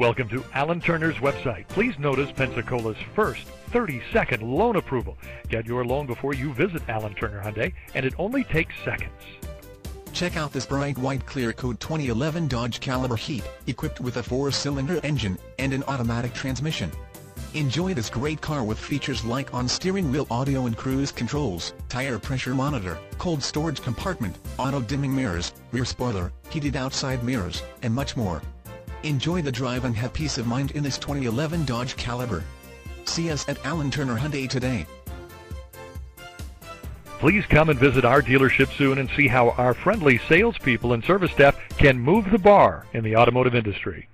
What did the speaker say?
Welcome to Allen Turner's website. Please notice Pensacola's first 30-second loan approval. Get your loan before you visit Allen Turner Hyundai, and it only takes seconds. Check out this bright white clear coat 2011 Dodge Caliber Heat, equipped with a four-cylinder engine and an automatic transmission. Enjoy this great car with features like on steering wheel audio and cruise controls, tire pressure monitor, cold storage compartment, auto dimming mirrors, rear spoiler, heated outside mirrors, and much more. Enjoy the drive and have peace of mind in this 2011 Dodge Caliber. See us at Allen Turner Hyundai today. Please come and visit our dealership soon and see how our friendly salespeople and service staff can move the bar in the automotive industry.